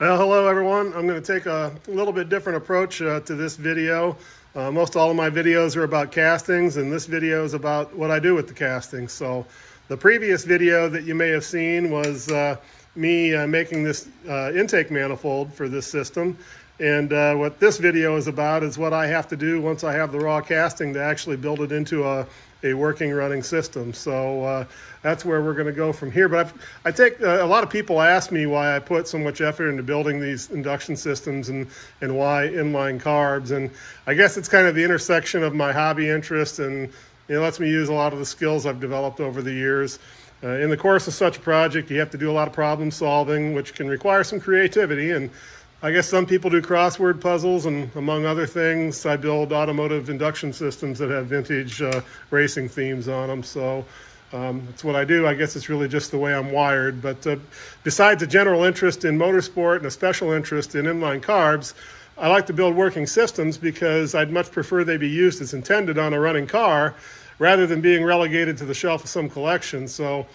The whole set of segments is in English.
Well, hello everyone. I'm going to take a little bit different approach uh, to this video. Uh, most all of my videos are about castings and this video is about what I do with the castings. So the previous video that you may have seen was uh, me uh, making this uh, intake manifold for this system. And uh, what this video is about is what I have to do once I have the raw casting to actually build it into a, a working running system. So uh, that's where we're going to go from here. But I've, i take uh, a lot of people ask me why I put so much effort into building these induction systems and, and why inline carbs. And I guess it's kind of the intersection of my hobby interest and it lets me use a lot of the skills I've developed over the years. Uh, in the course of such a project, you have to do a lot of problem solving, which can require some creativity. And I guess some people do crossword puzzles, and among other things, I build automotive induction systems that have vintage uh, racing themes on them. So um, that's what I do. I guess it's really just the way I'm wired. But uh, besides a general interest in motorsport and a special interest in inline carbs, I like to build working systems because I'd much prefer they be used as intended on a running car rather than being relegated to the shelf of some collection. So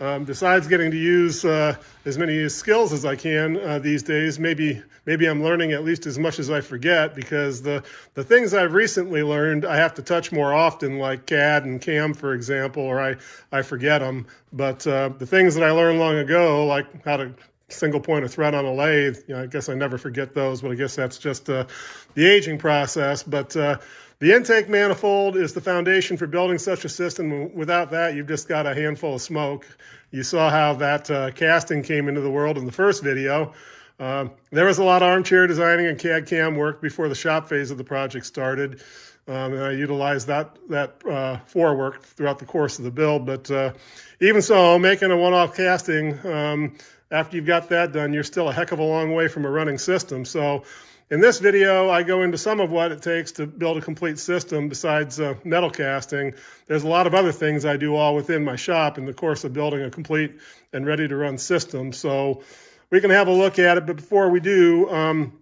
um, besides getting to use uh, as many skills as I can uh, these days, maybe maybe I'm learning at least as much as I forget because the the things I've recently learned I have to touch more often, like CAD and CAM, for example, or I I forget them. But uh, the things that I learned long ago, like how to single point a thread on a lathe, you know, I guess I never forget those. But I guess that's just uh, the aging process. But uh, the intake manifold is the foundation for building such a system. Without that, you've just got a handful of smoke. You saw how that uh, casting came into the world in the first video. Uh, there was a lot of armchair designing and CAD CAM work before the shop phase of the project started. Um, and I utilized that that uh, for work throughout the course of the build. But uh, even so, making a one-off casting um, after you've got that done, you're still a heck of a long way from a running system. So in this video, I go into some of what it takes to build a complete system besides uh, metal casting. There's a lot of other things I do all within my shop in the course of building a complete and ready to run system. So we can have a look at it, but before we do, um,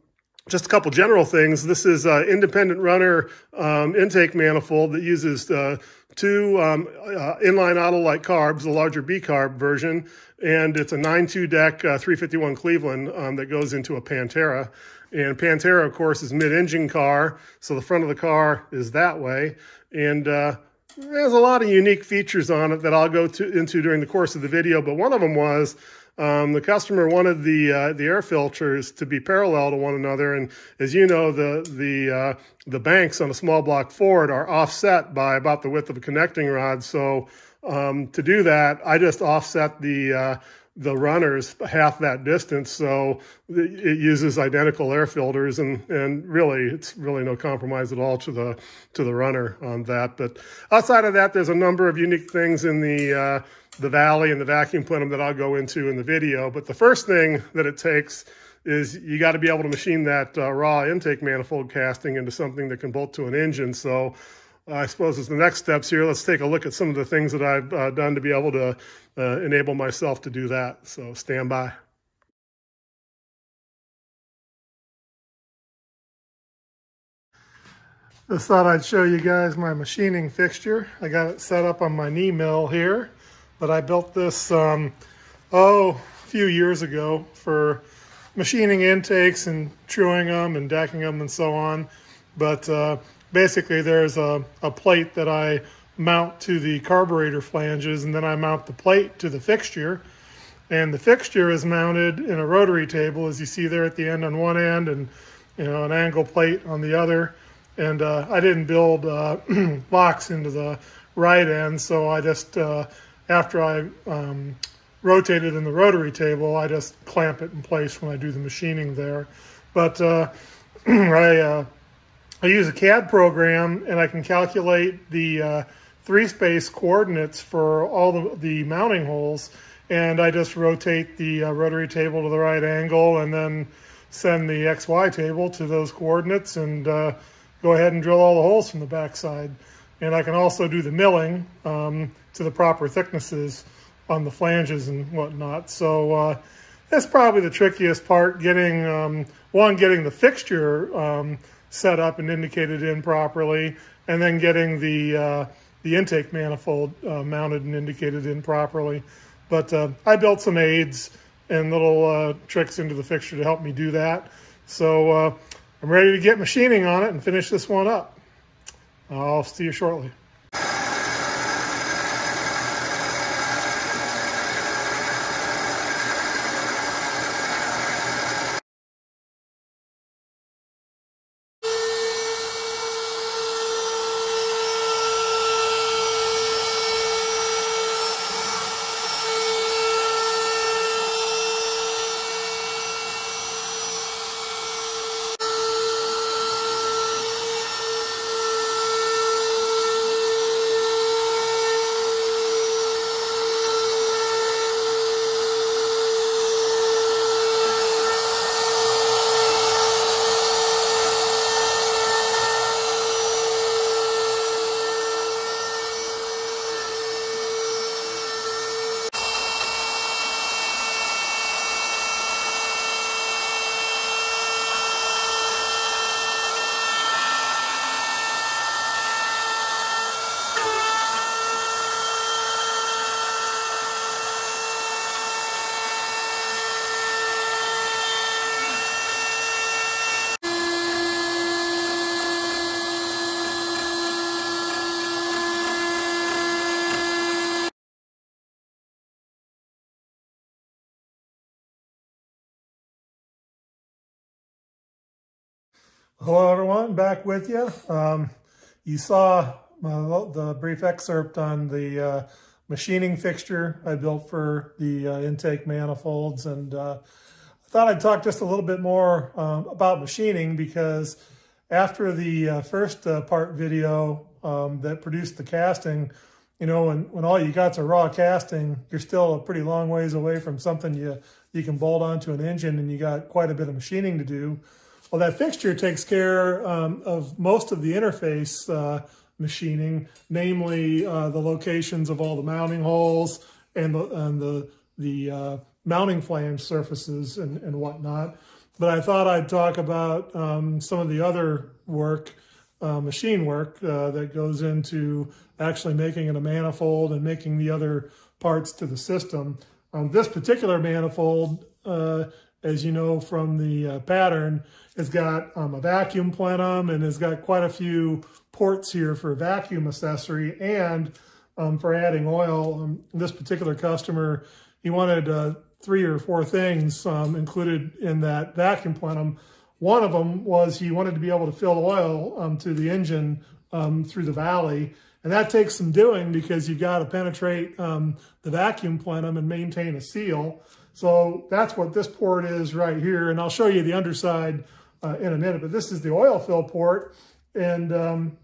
just a couple general things. This is an independent runner um, intake manifold that uses uh, two um, uh, inline Autolite carbs, the larger B-carb version, and it's a 9.2 deck uh, 351 Cleveland um, that goes into a Pantera. And Pantera, of course, is mid-engine car, so the front of the car is that way. And uh, there's a lot of unique features on it that I'll go to, into during the course of the video, but one of them was um, the customer wanted the uh, the air filters to be parallel to one another, and as you know, the the uh, the banks on a small block Ford are offset by about the width of a connecting rod. So um, to do that, I just offset the uh, the runners half that distance. So it uses identical air filters and, and really it's really no compromise at all to the, to the runner on that. But outside of that, there's a number of unique things in the, uh, the Valley and the vacuum plenum that I'll go into in the video. But the first thing that it takes is you got to be able to machine that uh, raw intake manifold casting into something that can bolt to an engine. So I suppose as the next steps here, let's take a look at some of the things that I've uh, done to be able to uh, enable myself to do that. So stand by. Just thought I'd show you guys my machining fixture. I got it set up on my knee mill here, but I built this, um, oh, a few years ago for machining intakes and truing them and decking them and so on. But uh, basically there's a, a plate that I mount to the carburetor flanges and then I mount the plate to the fixture. And the fixture is mounted in a rotary table as you see there at the end on one end and you know an angle plate on the other. And uh, I didn't build uh, locks into the right end, so I just, uh, after I um, rotate it in the rotary table, I just clamp it in place when I do the machining there. But uh, I uh, I use a CAD program and I can calculate the uh, three space coordinates for all the, the, mounting holes. And I just rotate the uh, rotary table to the right angle and then send the XY table to those coordinates and uh, go ahead and drill all the holes from the backside. And I can also do the milling um, to the proper thicknesses on the flanges and whatnot. So uh, that's probably the trickiest part, getting, um, one, getting the fixture um, set up and indicated in properly, and then getting the uh, the intake manifold uh, mounted and indicated in properly. But uh, I built some aids and little uh, tricks into the fixture to help me do that. So uh, I'm ready to get machining on it and finish this one up. I'll see you shortly. Hello, everyone. Back with you. Um, you saw uh, the brief excerpt on the uh, machining fixture I built for the uh, intake manifolds. And uh, I thought I'd talk just a little bit more um, about machining because after the uh, first part video um, that produced the casting, you know, when, when all you got's a raw casting, you're still a pretty long ways away from something you, you can bolt onto an engine and you got quite a bit of machining to do. Well, that fixture takes care um, of most of the interface uh, machining, namely uh, the locations of all the mounting holes and the, and the, the uh, mounting flange surfaces and, and whatnot. But I thought I'd talk about um, some of the other work, uh, machine work uh, that goes into actually making it a manifold and making the other parts to the system. Um, this particular manifold uh, as you know from the uh, pattern, it's got um, a vacuum plenum and has got quite a few ports here for vacuum accessory and um, for adding oil. Um, this particular customer, he wanted uh, three or four things um, included in that vacuum plenum. One of them was he wanted to be able to fill oil um, to the engine um, through the valley. And that takes some doing because you've got to penetrate the vacuum plenum and maintain a seal. So that's what this port is right here. And I'll show you the underside uh, in a minute, but this is the oil fill port. And um,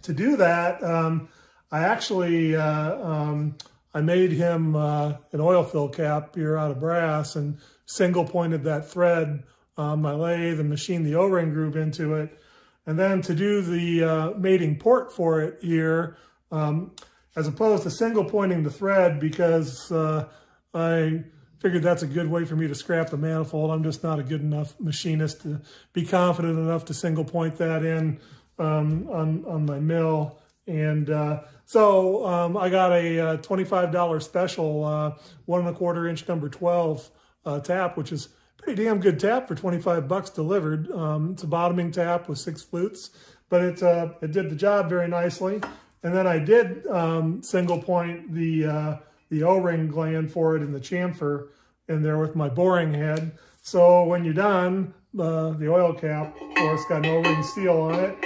to do that, um, I actually, uh, um, I made him uh, an oil fill cap here out of brass and single pointed that thread on my lathe and machined the O-ring groove into it. And then to do the uh, mating port for it here, um, as opposed to single pointing the thread because uh, I figured that's a good way for me to scrap the manifold. I'm just not a good enough machinist to be confident enough to single point that in um, on, on my mill. And uh, so um, I got a uh, $25 special uh, one and a quarter inch number 12 uh, tap, which is pretty damn good tap for 25 bucks delivered. Um, it's a bottoming tap with six flutes, but it, uh, it did the job very nicely. And then I did um, single point the uh, the O-ring gland for it in the chamfer in there with my boring head. So when you're done, uh, the oil cap, of course, got an O-ring seal on it,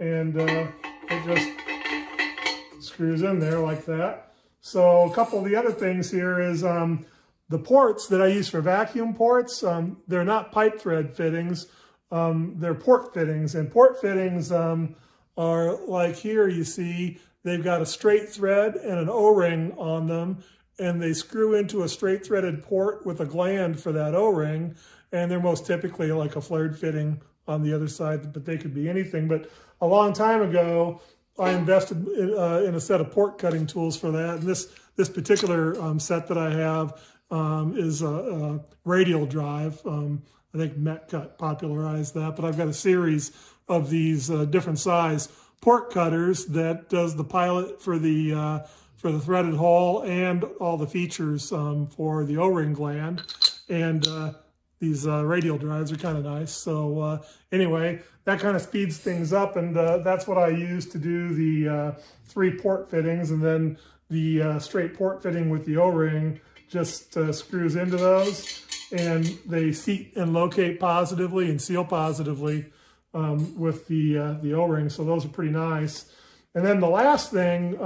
and uh, it just screws in there like that. So a couple of the other things here is um, the ports that I use for vacuum ports, um, they're not pipe thread fittings, um, they're port fittings. And port fittings um, are like here, you see, they've got a straight thread and an O-ring on them and they screw into a straight threaded port with a gland for that O-ring. And they're most typically like a flared fitting on the other side, but they could be anything. But a long time ago, I invested in, uh, in a set of port cutting tools for that. And this, this particular um, set that I have um, is a, a, radial drive. Um, I think Metcut popularized that, but I've got a series of these uh, different size port cutters that does the pilot for the uh, for the threaded hole and all the features um, for the O-ring gland. And uh, these uh, radial drives are kind of nice. So uh, anyway, that kind of speeds things up. And uh, that's what I use to do the uh, three port fittings. And then the uh, straight port fitting with the O-ring just screws into those. And they seat and locate positively and seal positively um, with the, the O-ring. So those are pretty nice. And then the last thing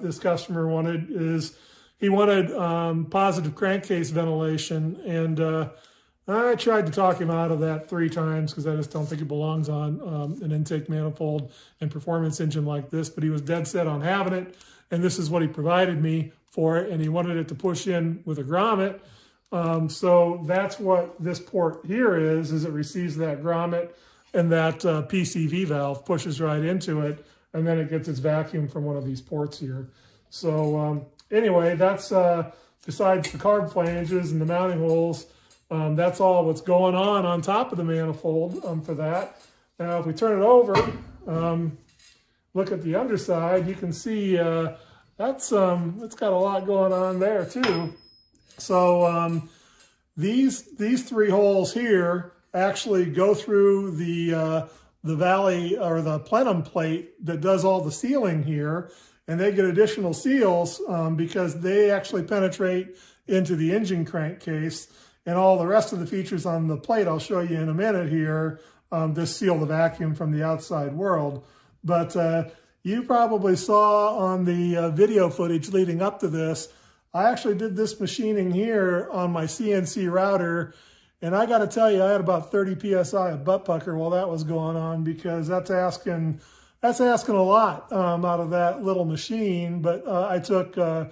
this customer wanted is he wanted um, positive crankcase ventilation. And I tried to talk him out of that three times because I just don't think it belongs on um, an intake manifold and performance engine like this, but he was dead set on having it. And this is what he provided me for it. And he wanted it to push in with a grommet. Um, so that's what this port here is, is it receives that grommet and that uh, PCV valve pushes right into it. And then it gets its vacuum from one of these ports here. So um, anyway, that's uh, besides the carb flanges and the mounting holes, um, that's all what's going on on top of the manifold um, for that. Now, if we turn it over, um, look at the underside, you can see uh, that's um, it's got a lot going on there too. So um, these these three holes here actually go through the uh, the valley or the plenum plate that does all the sealing here, and they get additional seals um, because they actually penetrate into the engine crankcase. And all the rest of the features on the plate I'll show you in a minute here um, seal the vacuum from the outside world. But uh, you probably saw on the uh, video footage leading up to this, I actually did this machining here on my CNC router. And I got to tell you, I had about 30 PSI of butt pucker while that was going on because that's asking that's asking a lot um, out of that little machine. But uh, I took uh,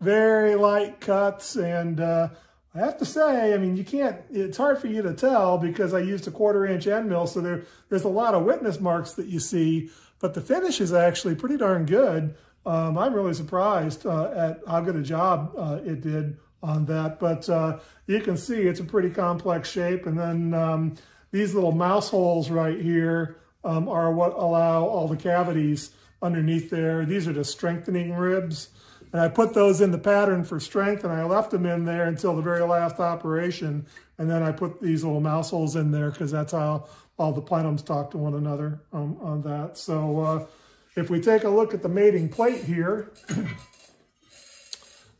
very light cuts and uh, I have to say, I mean, you can't, it's hard for you to tell because I used a quarter inch end mill. So there, there's a lot of witness marks that you see, but the finish is actually pretty darn good. Um, I'm really surprised uh, at how good a job uh, it did on that. But uh, you can see it's a pretty complex shape. And then um, these little mouse holes right here um, are what allow all the cavities underneath there. These are the strengthening ribs. And I put those in the pattern for strength and I left them in there until the very last operation. And then I put these little mouse holes in there because that's how all the plenums talk to one another um, on that. So uh, if we take a look at the mating plate here,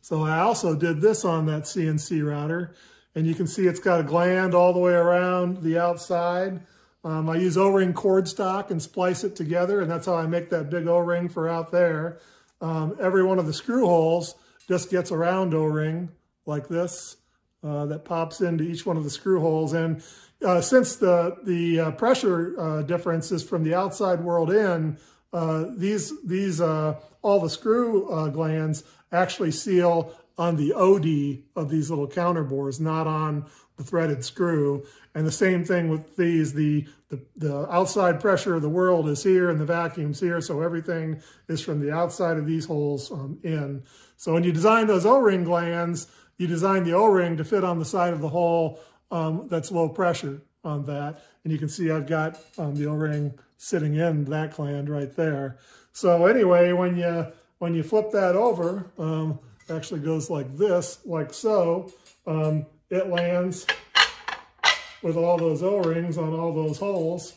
so I also did this on that CNC router. And you can see it's got a gland all the way around the outside. Um, I use O-ring cord stock and splice it together, and that's how I make that big O-ring for out there. Um, every one of the screw holes just gets a round O-ring like this uh, that pops into each one of the screw holes. And uh, since the, the uh, pressure uh, difference is from the outside world in, uh, these, these uh, all the screw glands actually seal on the OD of these little counter bores, not on the threaded screw. And the same thing with these, the, the, the, outside pressure of the world is here and the vacuum's here, so everything is from the outside of these holes um, in. So when you design those O-ring glands, you design the O-ring to fit on the side of the hole um, that's low pressure on that. And you can see I've got um, the O-ring sitting in that gland right there. So anyway, when you, when you flip that over, um, actually goes like this, like so, um, it lands with all those O-rings on all those holes.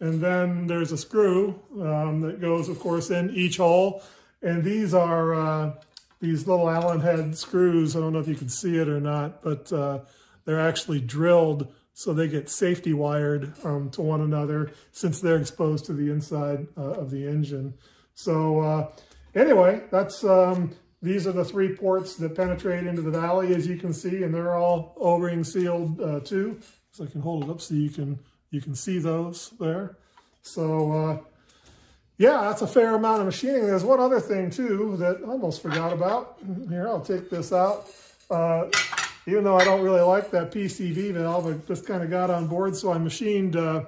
And then there's a screw um, that goes, of course, in each hole. And these are uh, these little Allen head screws. I don't know if you can see it or not, but uh, they're actually drilled so they get safety wired um, to one another since they're exposed to the inside uh, of the engine. So uh, anyway, that's um, these are the three ports that penetrate into the valley, as you can see, and they're all O-ring sealed uh, too. So I can hold it up so you can you can see those there. So uh, yeah, that's a fair amount of machining. There's one other thing too that I almost forgot about. Here, I'll take this out. Uh, even though I don't really like that PCV valve, I just kind of got on board. So I machined uh,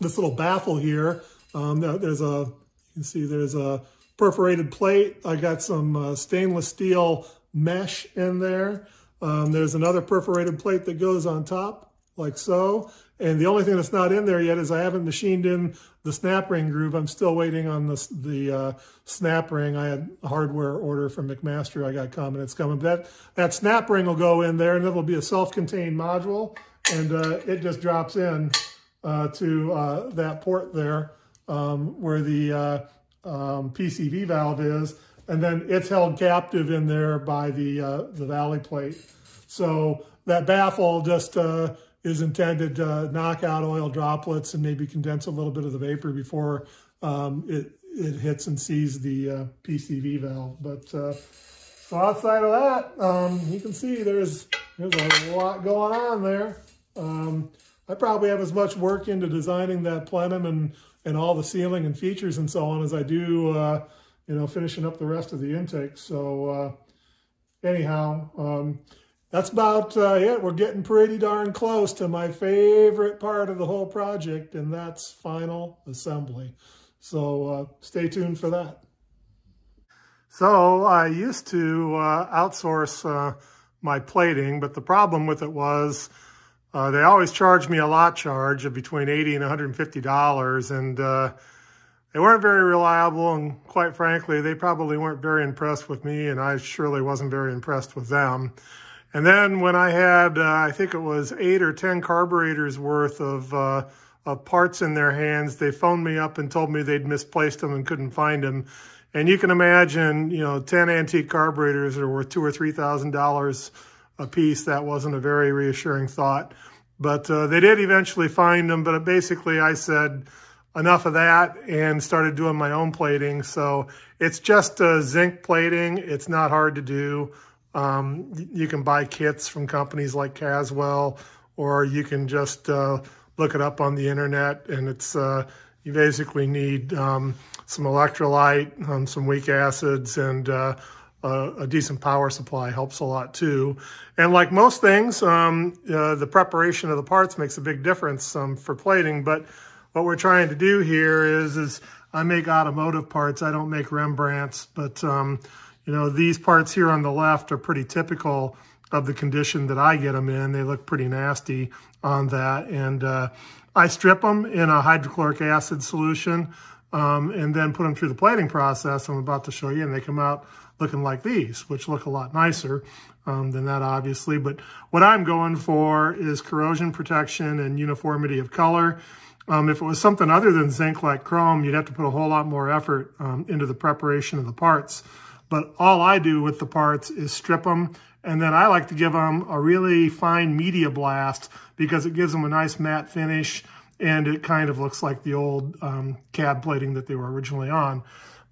this little baffle here. Um, there's a, you can see there's a perforated plate. I got some uh, stainless steel mesh in there. Um, there's another perforated plate that goes on top like so. And the only thing that's not in there yet is I haven't machined in the snap ring groove. I'm still waiting on the, the uh, snap ring. I had a hardware order from McMaster I got coming. It's coming. But that, that snap ring will go in there and it'll be a self-contained module. And uh, it just drops in uh, to uh, that port there um, where the uh, um, PCV valve is. And then it's held captive in there by the, uh, the valley plate. So that baffle just is intended to knock out oil droplets and maybe condense a little bit of the vapor before um, it, it hits and sees the uh, PCV valve. But uh, so outside of that, um, you can see there's, there's a lot going on there. Um, I probably have as much work into designing that plenum and, and all the sealing and features and so on as I do, uh, you know, finishing up the rest of the intake. So uh, anyhow, um, that's about uh, it. We're getting pretty darn close to my favorite part of the whole project, and that's final assembly. So uh, stay tuned for that. So I used to uh, outsource uh, my plating, but the problem with it was uh, they always charged me a lot charge of between 80 and $150, and uh, they weren't very reliable, and quite frankly, they probably weren't very impressed with me, and I surely wasn't very impressed with them. And then when I had, uh, I think it was eight or 10 carburetors worth of, uh, of parts in their hands, they phoned me up and told me they'd misplaced them and couldn't find them. And you can imagine, you know, 10 antique carburetors are worth two or $3,000 a piece. That wasn't a very reassuring thought. But uh, they did eventually find them. But basically, I said, enough of that and started doing my own plating. So it's just a zinc plating. It's not hard to do. Um, you can buy kits from companies like Caswell, or you can just uh, look it up on the internet. And it's uh, you basically need um, some electrolyte, um, some weak acids, and a, a, decent power supply helps a lot too. And like most things, um, uh, the preparation of the parts makes a big difference um, for plating. But what we're trying to do here is, is I make automotive parts. I don't make Rembrandts, but um, you know, these parts here on the left are pretty typical of the condition that I get them in. They look pretty nasty on that. And uh, I strip them in a hydrochloric acid solution um, and then put them through the plating process I'm about to show you. And they come out looking like these, which look a lot nicer um, than that, obviously. But what I'm going for is corrosion protection and uniformity of color. Um, if it was something other than zinc like chrome, you'd have to put a whole lot more effort um, into the preparation of the parts. But all I do with the parts is strip them, and then I like to give them a really fine media blast because it gives them a nice matte finish, and it kind of looks like the old um, cad plating that they were originally on.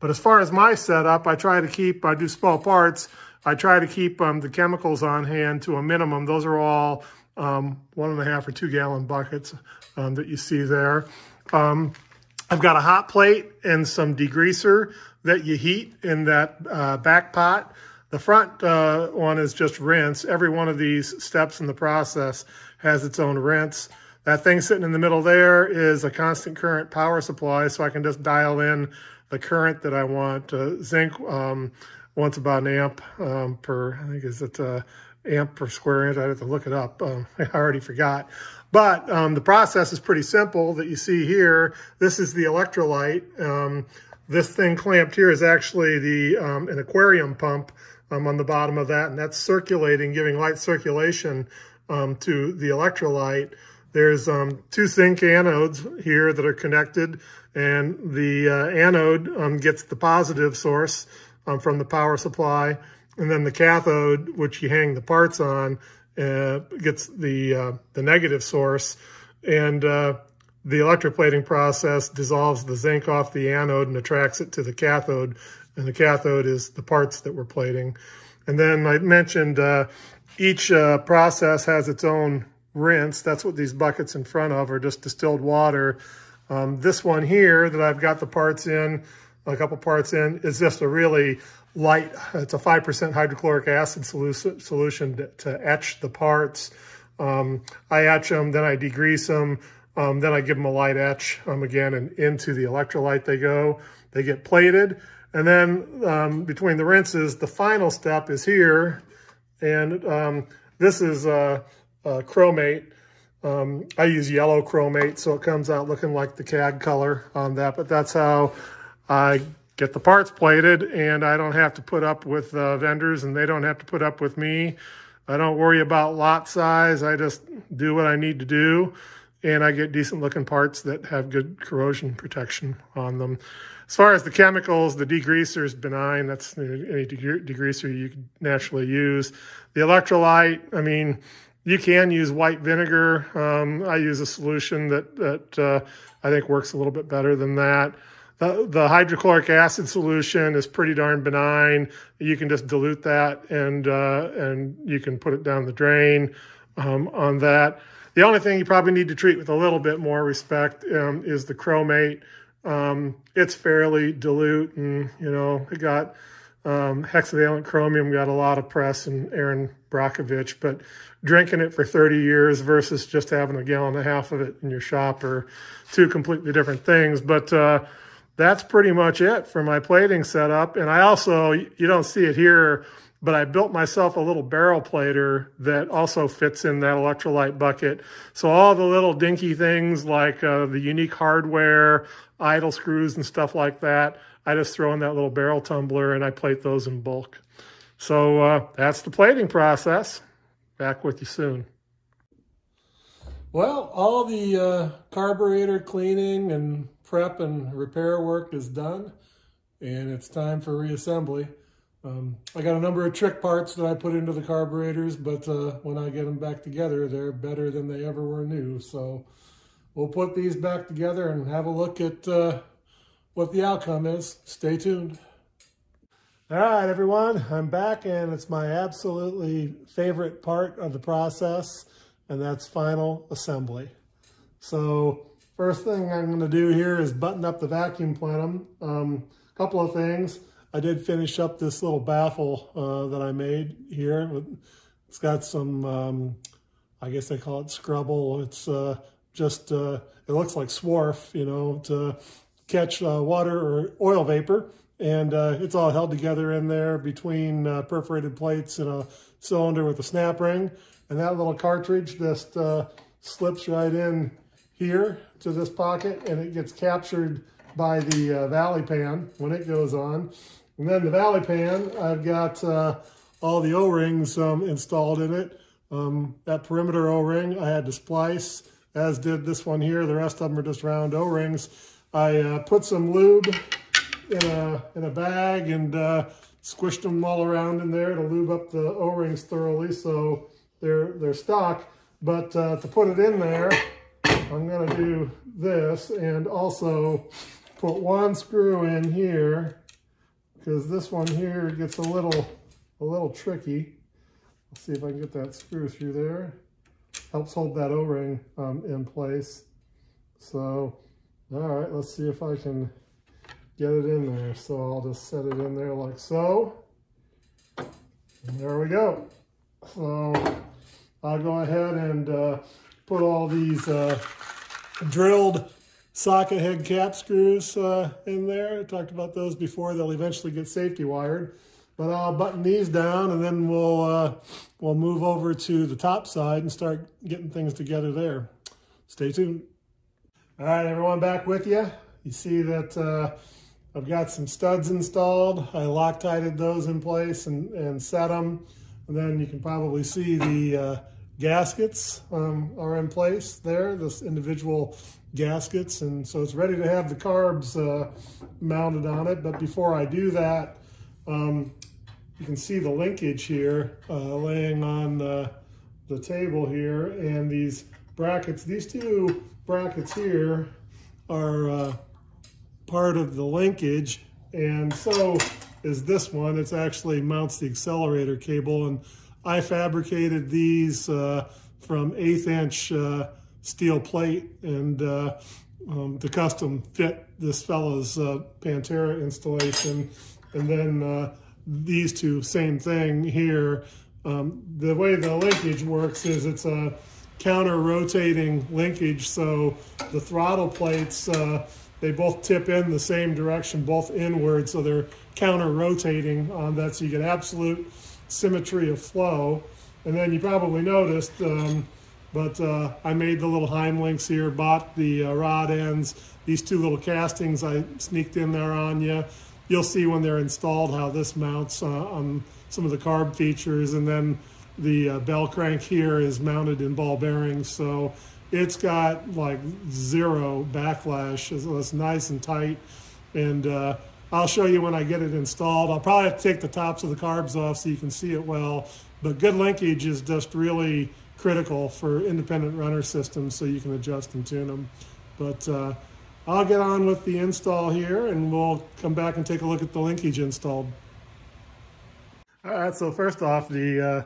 But as far as my setup, I try to keep, I do small parts, I try to keep um, the chemicals on hand to a minimum. Those are all um, one and a half or two gallon buckets um, that you see there. Um, I've got a hot plate and some degreaser that you heat in that uh, back pot. The front uh, one is just rinse. Every one of these steps in the process has its own rinse. That thing sitting in the middle there is a constant current power supply, so I can just dial in the current that I want. Uh, zinc um, wants about an amp um, per, I think is it uh, amp per square inch. I have to look it up. Um, I already forgot. But um, the process is pretty simple that you see here. This is the electrolyte. Um, this thing clamped here is actually the um, an aquarium pump um, on the bottom of that, and that's circulating, giving light circulation to the electrolyte. There's um, two zinc anodes here that are connected, and the uh, anode um, gets the positive source um, from the power supply, and then the cathode, which you hang the parts on, uh, gets the uh, the negative source. And uh, the electroplating process dissolves the zinc off the anode and attracts it to the cathode. And the cathode is the parts that we're plating. And then I mentioned uh, each uh, process has its own rinse. That's what these buckets in front of are just distilled water. Um, this one here that I've got the parts in, a couple parts in, is just a really light, it's a 5% hydrochloric acid solution, solution to, to etch the parts. Um, I etch them, then I degrease them, um, then I give them a light etch um, again, and into the electrolyte they go. They get plated. And then um, between the rinses, the final step is here. And um, this is uh, chromate. Um, I use yellow chromate, so it comes out looking like the CAD color on that, but that's how I get the parts plated and I don't have to put up with uh, vendors and they don't have to put up with me. I don't worry about lot size. I just do what I need to do and I get decent looking parts that have good corrosion protection on them. As far as the chemicals, the degreaser is benign. That's any degreaser you could naturally use. The electrolyte, I mean, you can use white vinegar. Um, I use a solution that, that uh, I think works a little bit better than that. The, the hydrochloric acid solution is pretty darn benign. You can just dilute that and, uh, and you can put it down the drain um, on that. The only thing you probably need to treat with a little bit more respect um, is the chromate. Um, it's fairly dilute and, you know, it got um, hexavalent chromium got a lot of press and Erin Brockovich, but drinking it for 30 years versus just having a gallon and a half of it in your shop are two completely different things. But uh, that's pretty much it for my plating setup. And I also, you don't see it here, but I built myself a little barrel plater that also fits in that electrolyte bucket. So all the little dinky things like uh, the unique hardware, idle screws and stuff like that, I just throw in that little barrel tumbler and I plate those in bulk. So uh, that's the plating process. Back with you soon. Well, all the uh, carburetor cleaning and prep and repair work is done and it's time for reassembly. Um, I got a number of trick parts that I put into the carburetors, but uh, when I get them back together, they're better than they ever were new. So we'll put these back together and have a look at uh, what the outcome is. Stay tuned. All right, everyone, I'm back and it's my absolutely favorite part of the process, and that's final assembly. So first thing I'm gonna do here is button up the vacuum plenum. A um, couple of things. I did finish up this little baffle uh, that I made here. It's got some, um, I guess they call it scrubble. It's uh, just, uh, it looks like swarf, you know, catch uh, water or oil vapor. And uh, it's all held together in there between uh, perforated plates and a cylinder with a snap ring. And that little cartridge just uh, slips right in here to this pocket and it gets captured by the uh, valley pan when it goes on. And then the valley pan, I've got uh, all the O-rings um, installed in it. Um, that perimeter O-ring I had to splice, as did this one here. The rest of them are just round O-rings. I uh, put some lube in a, in a bag and uh, squished them all around in there to lube up the O-rings thoroughly so they're, they're stock. But uh, to put it in there, I'm gonna do this and also put one screw in here because this one here gets a little, a little tricky. Let's see if I can get that screw through there. Helps hold that O-ring um, in place. So all right, let's see if I can get it in there. So I'll just set it in there like so. And there we go. So I'll go ahead and uh, put all these uh, drilled socket head cap screws uh, in there. I talked about those before. They'll eventually get safety wired. But I'll button these down and then we'll, uh, we'll move over to the top side and start getting things together there. Stay tuned. All right, everyone back with you. You see that uh, I've got some studs installed. I Loctited those in place and, and set them. And then you can probably see the uh, gaskets um, are in place there, this individual gaskets. And so it's ready to have the carbs uh, mounted on it. But before I do that, um, you can see the linkage here uh, laying on the, the table here and these brackets. These two brackets here are uh, part of the linkage and so is this one. It's actually mounts the accelerator cable and I fabricated these uh, from eighth inch uh, steel plate and uh, um, to custom fit this fellow's uh, Pantera installation. And then uh, these two, same thing here. Um, the way the linkage works is it's a counter rotating linkage. So the throttle plates, uh, they both tip in the same direction, both inward. So they're counter rotating on that. So you get absolute symmetry of flow. And then you probably noticed um, But uh, I made the little Heim links here, bought the uh, rod ends. These two little castings I sneaked in there on you. You'll see when they're installed how this mounts uh, on some of the carb features. And then the uh, bell crank here is mounted in ball bearings. So it's got like zero backlash. So It's, nice and tight. And uh, I'll show you when I get it installed. I'll probably have to take the tops of the carbs off so you can see it well. But good linkage is just really critical for independent runner systems so you can adjust and tune them. But uh, I'll get on with the install here and we'll come back and take a look at the linkage installed. All right, so first off, the uh,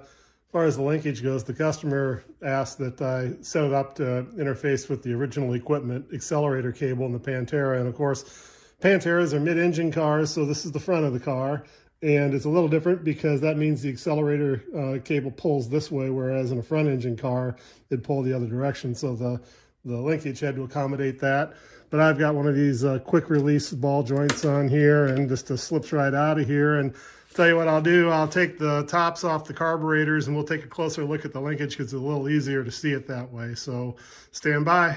as far as the linkage goes, the customer asked that I set it up to interface with the original equipment accelerator cable in the Pantera. And of course, Panteras are mid-engine cars, so this is the front of the car. And it's a little different because that means the accelerator uh, cable pulls this way, whereas in a front engine car, it'd pull the other direction. So the, the linkage had to accommodate that. But I've got one of these uh, quick release ball joints on here and just uh, slips right out of here. And tell you what I'll do, I'll take the tops off the carburetors and we'll take a closer look at the linkage because it's a little easier to see it that way. So stand by.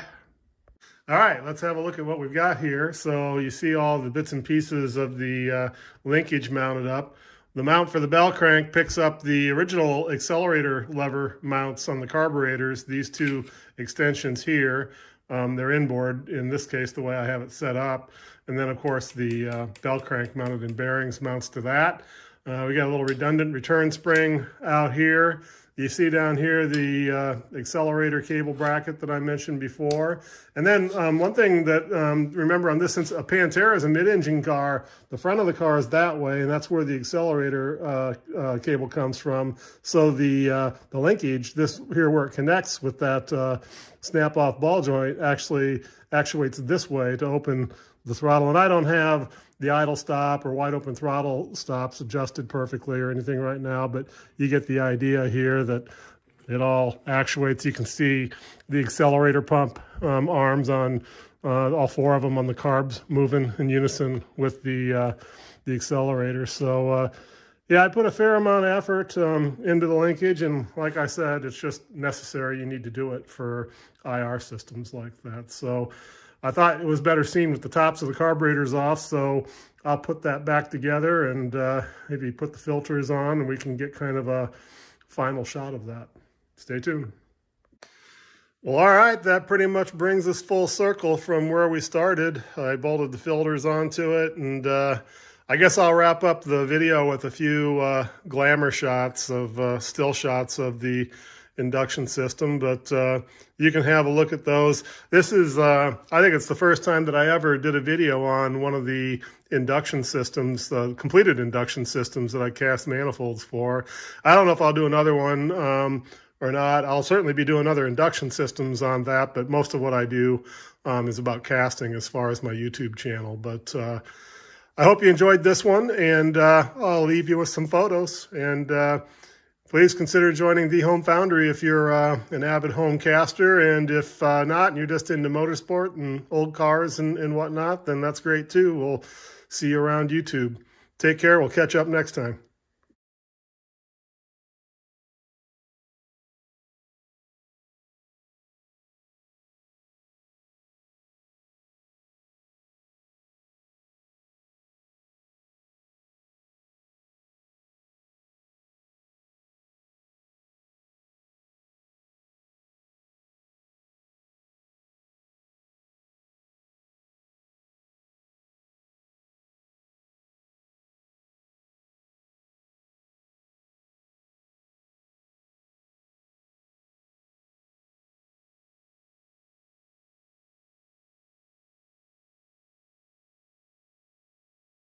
All right, let's have a look at what we've got here. So you see all the bits and pieces of the uh, linkage mounted up. The mount for the bell crank picks up the original accelerator lever mounts on the carburetors, these two extensions here. Um, they're inboard, in this case, the way I have it set up. And then, of course, the uh, bell crank mounted in bearings mounts to that. Uh, we got a little redundant return spring out here. You see down here the uh, accelerator cable bracket that I mentioned before. And then um, one thing that, um, remember on this, since a Pantera is a mid-engine car, the front of the car is that way, and that's where the accelerator uh, uh, cable comes from. So the, uh, the linkage, this here where it connects with that uh, snap-off ball joint, actually actuates this way to open the throttle. And I don't have the idle stop or wide open throttle stops adjusted perfectly or anything right now, but you get the idea here that it all actuates. You can see the accelerator pump um, arms on uh, all four of them on the carbs moving in unison with the uh, the accelerator. So uh, yeah, I put a fair amount of effort um, into the linkage, and like I said, it's just necessary. You need to do it for IR systems like that. So I thought it was better seen with the tops of the carburetors off, so I'll put that back together and uh, maybe put the filters on and we can get kind of a final shot of that. Stay tuned. Well, all right, that pretty much brings us full circle from where we started. I bolted the filters onto it, and uh, I guess I'll wrap up the video with a few uh, glamour shots of uh, still shots of the induction system, but uh, you can have a look at those. This is, uh, I think it's the first time that I ever did a video on one of the induction systems, the completed induction systems that I cast manifolds for. I don't know if I'll do another one um, or not. I'll certainly be doing other induction systems on that, but most of what I do um, is about casting as far as my YouTube channel. But uh, I hope you enjoyed this one, and uh, I'll leave you with some photos. And uh, please consider joining the Home Foundry if you're uh, an avid home caster. And if uh, not, and you're just into motorsport and old cars and, and whatnot, then that's great too. We'll see you around YouTube. Take care. We'll catch up next time.